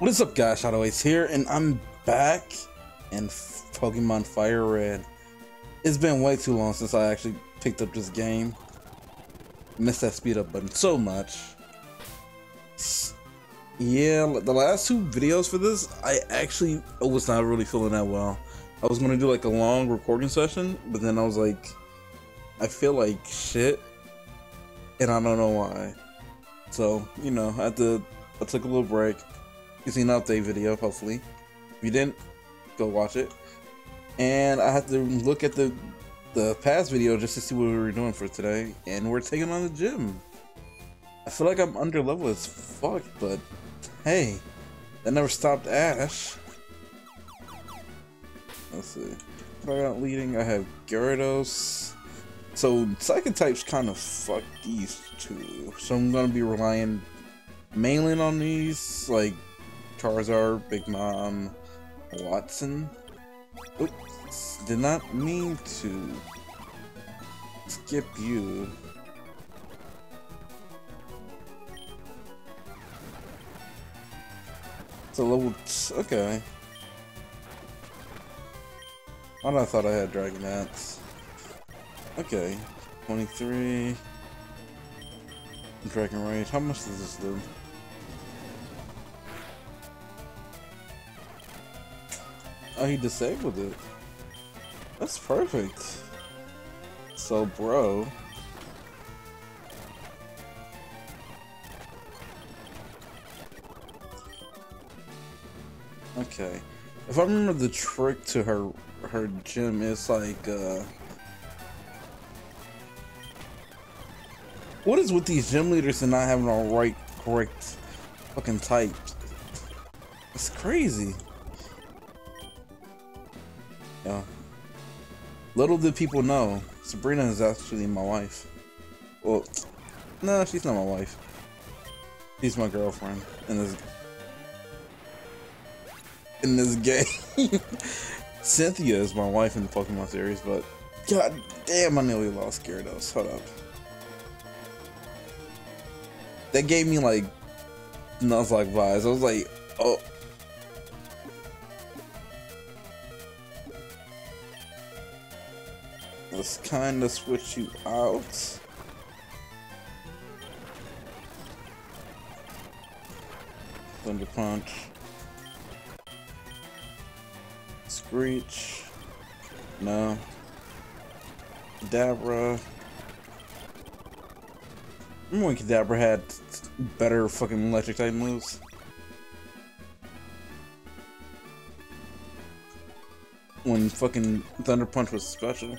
What is up guys, Shadowace here, and I'm back in Pokemon Fire Red. It's been way too long since I actually picked up this game. Missed that speed up button so much. Yeah, the last two videos for this, I actually was not really feeling that well. I was gonna do like a long recording session, but then I was like, I feel like shit, and I don't know why. So, you know, I had to, I took a little break. You see an update video, hopefully. If you didn't, go watch it. And I had to look at the the past video just to see what we were doing for today, and we're taking on the gym. I feel like I'm under level as fuck, but hey, that never stopped Ash. Let's see. What I got leading, I have Gyarados. So Psychic types kind of fuck these two. So I'm gonna be relying mainly on these, like Charizard, Big Mom, Watson. Oops, did not mean to skip you. It's a level, okay. Oh, I thought I had Dragonite. Okay, 23. Dragon Rage. How much does this do? Oh, he disabled it. That's perfect. So, bro. Okay. If I remember the trick to her her gym, it's like, uh... What is with these gym leaders and not having the right, correct fucking types? It's crazy. Yeah. Little did people know, Sabrina is actually my wife. Well, no, she's not my wife. She's my girlfriend in this in this game. Cynthia is my wife in the Pokemon series, but god damn, I nearly lost Gyarados. Hold up. That gave me like Nuzlocke vibes. I was like, oh, Let's kind of switch you out. Thunder Punch. Screech. No. Kadabra. Remember when Kadabra had better fucking electric type moves? When fucking Thunder Punch was special.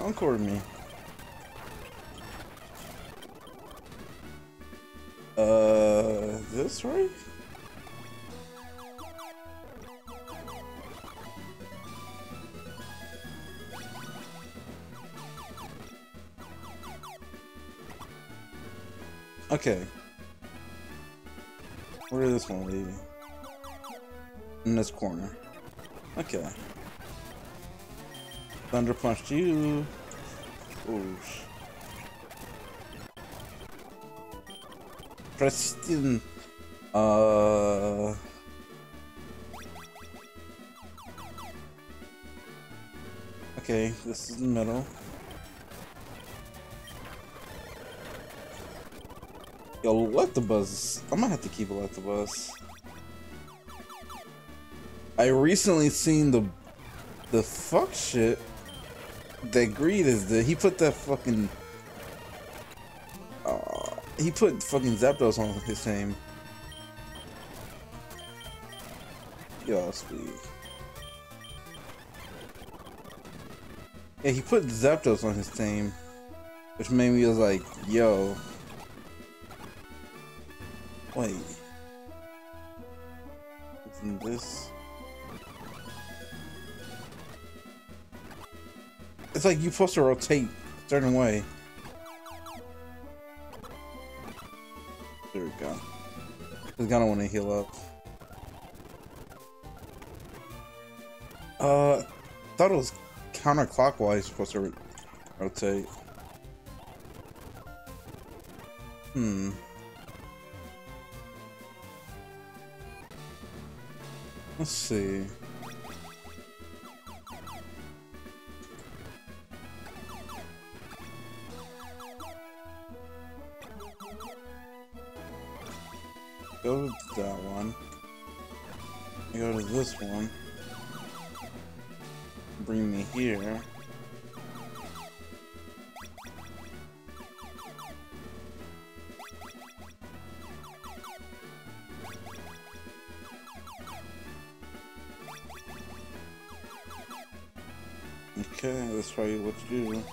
Encore me. Uh, this right? Okay. Where is this one leading? In this corner. Okay. Thunder punched you. Oosh. Preston. Uh. Okay, this is the middle. Yo, Electabuzz. I'm gonna have to keep Electabuzz. I recently seen the the fuck shit that greed is the he put that fucking uh, he put fucking Zapdos on his team. Yo, speed. Yeah, he put Zapdos on his team, which made me was like, yo, wait, isn't this? It's like you're supposed to rotate a certain way. There we go. I kind of want to heal up. Uh, thought it was counterclockwise supposed to Rotate. Hmm. Let's see. Go to that one. Go to this one. Bring me here. Okay, let's try what to do.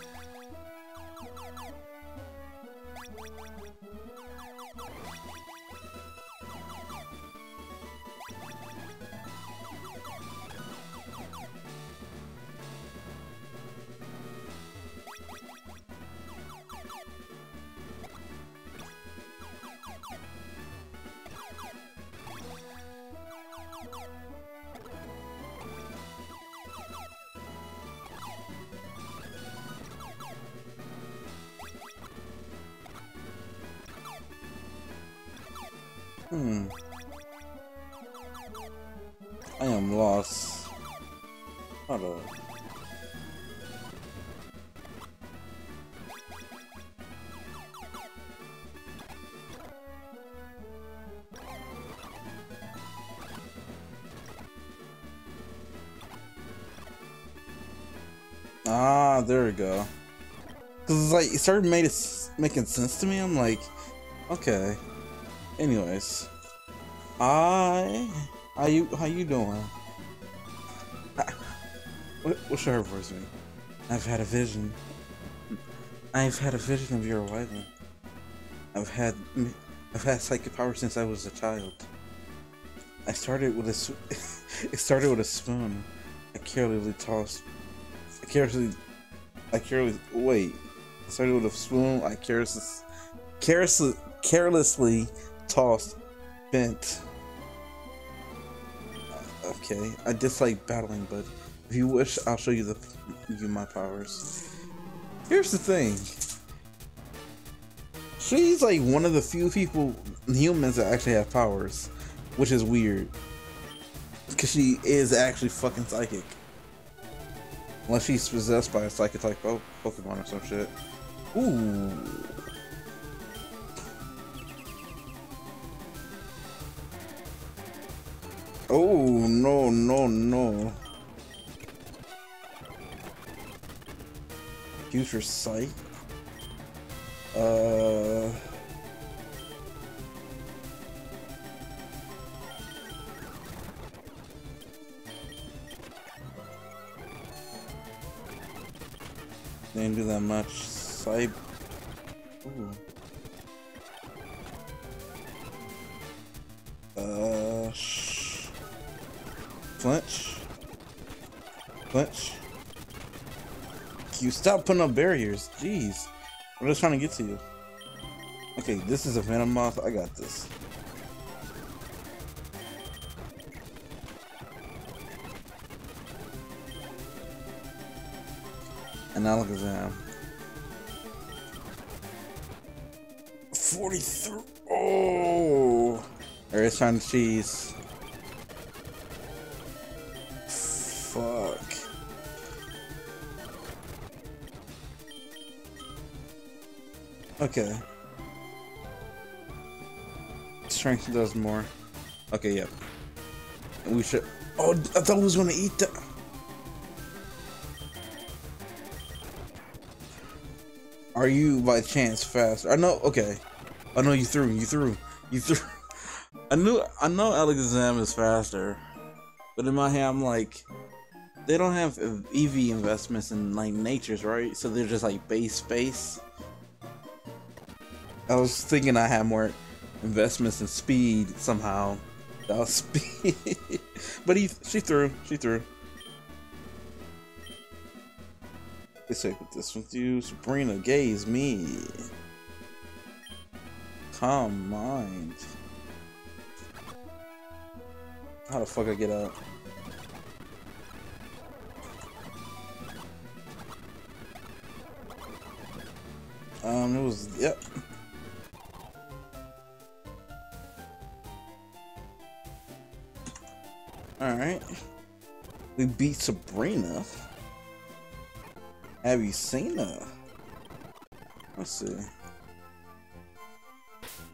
Hmm. I am lost. Hold on. Ah, there we go. Cause it's like it started made making sense to me. I'm like, okay. Anyways, I how you how you doing? What, what's your voice me? I've had a vision. I've had a vision of your arrival. I've had I've had psychic power since I was a child. I started with a it started with a spoon. I carelessly tossed. I carelessly I carelessly wait. I started with a spoon. I carelessly carelessly carelessly tossed, bent. Okay, I dislike battling, but if you wish, I'll show you the you my powers. Here's the thing. She's like one of the few people, humans that actually have powers, which is weird. Cause she is actually fucking psychic. Unless she's possessed by a psychic like Pokemon or some shit. Ooh. Oh, no, no, no. Future sight. Uh... Didn't do that much. Sight. Ooh. Flinch. Flinch. You stop putting up barriers. Jeez. I'm just trying to get to you. Okay, this is a Venomoth. I got this. And now look at that. 43. Oh! There's trying to cheese. Okay. Strength does more. Okay, yep. And we should. Oh, I thought I was gonna eat that. Are you by chance fast? I know. Okay. I know you threw. You threw. You threw. I knew. I know Alakazam is faster, but in my head, I'm like, they don't have EV investments in like natures, right? So they're just like base space. I was thinking I had more investments in speed somehow. That was speed. but he, she threw. She threw. Let's take this with you. Sabrina, gaze me. Calm mind. How the fuck I get up? Um, it was, yep. Alright. We beat Sabrina. Have you seen her? Let's see.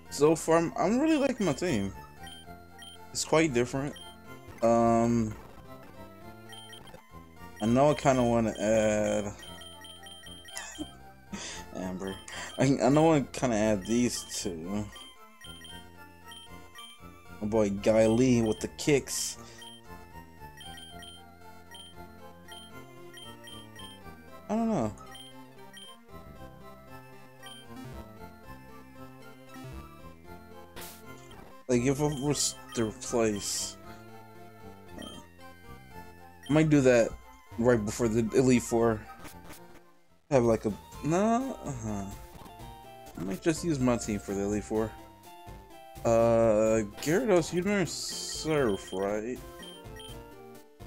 So far, I'm, I'm really liking my team. It's quite different. Um, I know I kind of want to add Amber. I, I know I kind of add these two. My boy Guy Lee with the kicks. I don't know. Like if I was to replace, uh, I might do that right before the Elite Four. Have like a no. Uh -huh. I might just use my team for the Elite Four. Uh, Gyarados, you know Surf, right?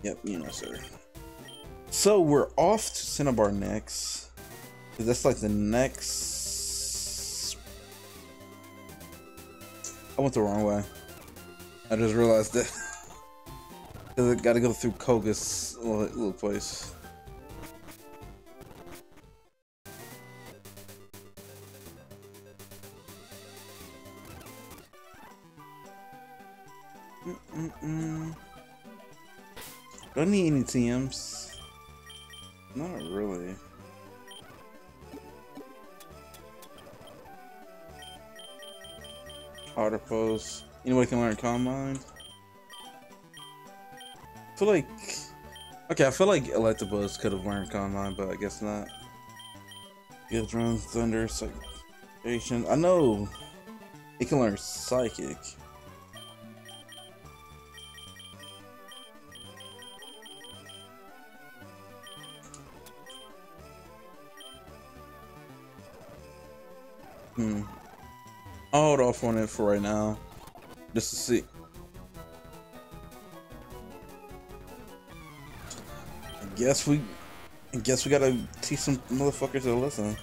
Yep, you know Surf. So we're off to Cinnabar next. That's like the next. I went the wrong way. I just realized that. Cause I gotta go through Koga's little place. Don't need any TMs. Not really. Artipost. Anybody can learn Combine? I feel like... Okay, I feel like Electabuzz could have learned Combine, but I guess not. Gives runs Thunder, Psychic. I know it can learn Psychic. Hmm. I'll hold off on it for right now. Just to see. I guess we I guess we gotta teach some motherfuckers to listen.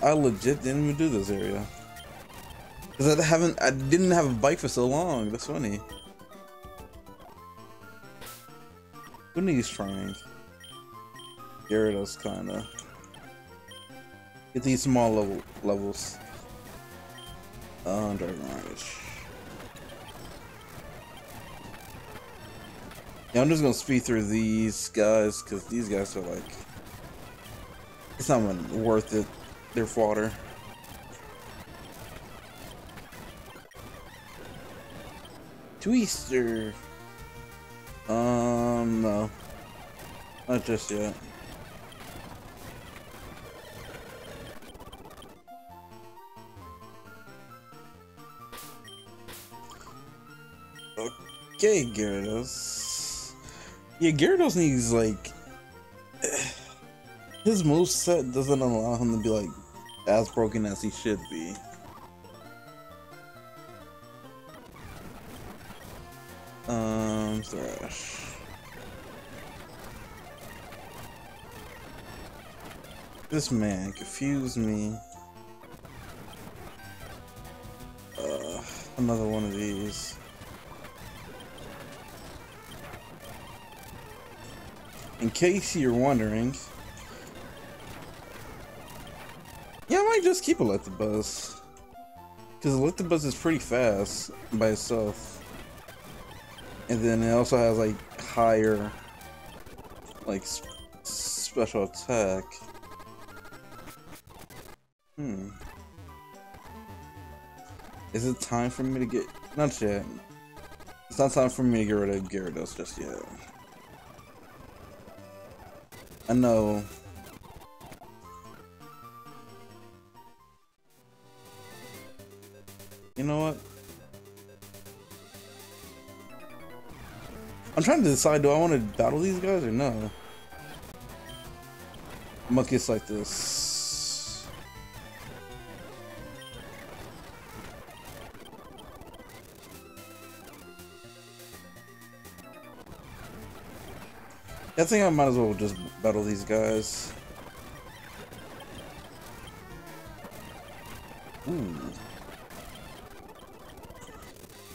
I legit didn't even do this area. Cause I haven't I didn't have a bike for so long. That's funny. Who needs trying? Gyarados kinda. Get these small level levels. Uh, Dragon Rush. Yeah, I'm just gonna speed through these guys because these guys are like, it's not even worth it. They're fodder. Twister. Um, no, not just yet. Okay, Gyarados. Yeah, Gyarados needs like his move set doesn't allow him to be like as broken as he should be. Um, Thrash. This man confused me. Uh, another one of these. In case you're wondering, yeah, I might just keep Electabuzz. Because Electabuzz is pretty fast by itself. And then it also has like higher, like special attack. Hmm. Is it time for me to get... Not yet. It's not time for me to get rid of Gyarados just yet. I know. You know what? I'm trying to decide, do I want to battle these guys or no? Monkeys like this. I think I might as well just battle these guys. Ooh.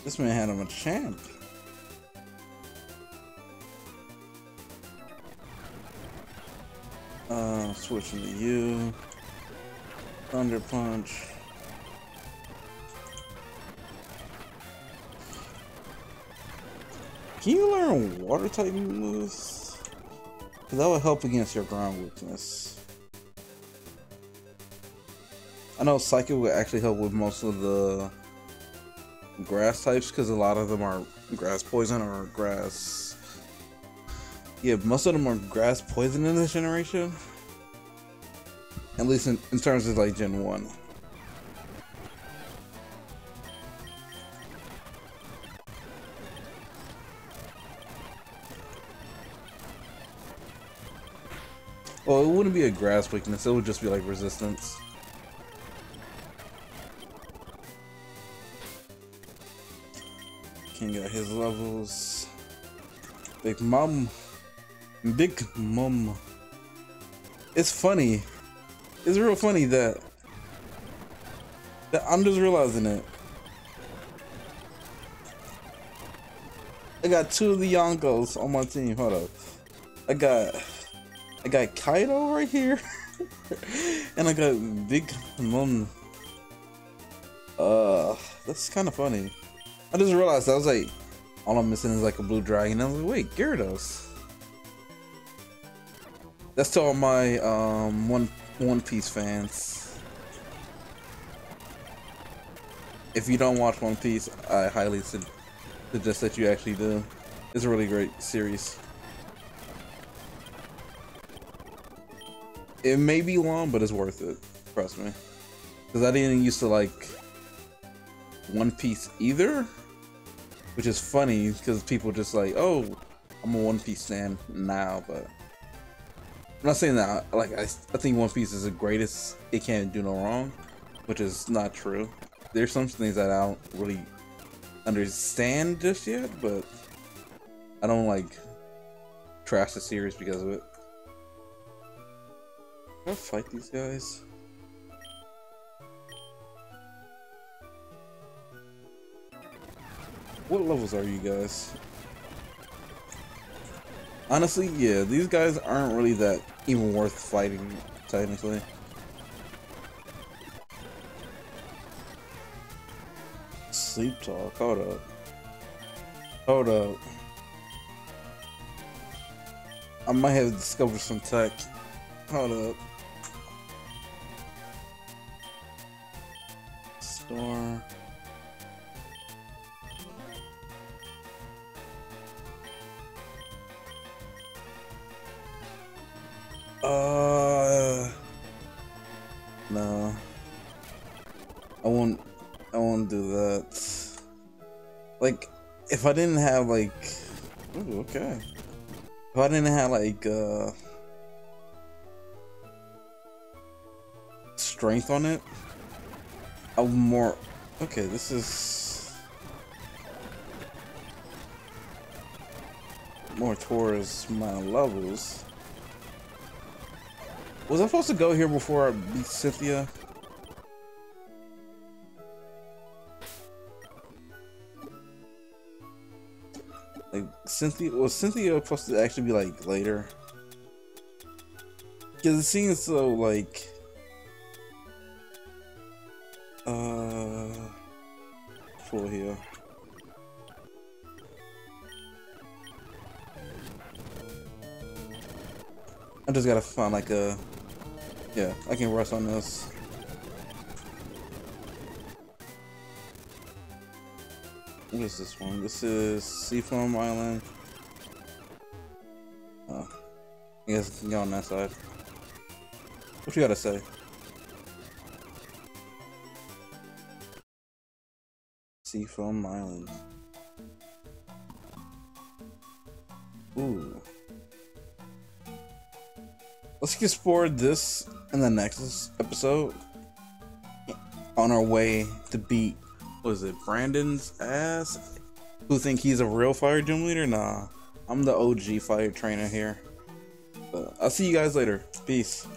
This man had him a champ. Uh, switching to you. Thunder Punch. Can you learn water type moves? Because that would help against your ground weakness. I know Psychic would actually help with most of the grass types because a lot of them are grass poison or grass. Yeah, most of them are grass poison in this generation. At least in, in terms of like Gen 1. Well, it wouldn't be a grass weakness, it would just be like resistance. King got his levels. Big Mom. Big Mom. It's funny. It's real funny that, that I'm just realizing it. I got two of the Yonkos on my team. Hold up. I got I got Kaido right here. and I got Big Mom. Uh, that's kind of funny. I just realized I was like, all I'm missing is like a blue dragon. I was like, wait, Gyarados. That's to all my um one One Piece fans. If you don't watch One Piece, I highly suggest that you actually do. It's a really great series. It may be long, but it's worth it. Trust me. Because I didn't used to like One Piece either. Which is funny because people just like, oh, I'm a One Piece fan now, but I'm not saying that. Like, I, I think One Piece is the greatest. It can't do no wrong, which is not true. There's some things that I don't really understand just yet, but I don't like trash the series because of it. Can I fight these guys? What levels are you guys? Honestly, yeah, these guys aren't really that even worth fighting, technically. Sleep talk, hold up. Hold up. I might have discovered some tech. Hold up. Uh, no. I won't. I won't do that. Like, if I didn't have like, ooh, okay. If I didn't have like uh strength on it, I would more. Okay, this is more towards my levels. Was I supposed to go here before I beat Cynthia? Like Cynthia was Cynthia supposed to actually be like later? Because it seems so like uh full here. I just gotta find like a yeah, I can rest on this. What is this one? This is Seafoam Island. Oh. I guess I can go on that side. What you gotta say? Seafoam Island. Ooh. Let's explore this in the next episode on our way to beat was it Brandon's ass? Who think he's a real fire gym leader? Nah i'm the og fire trainer here. But i'll see you guys later. Peace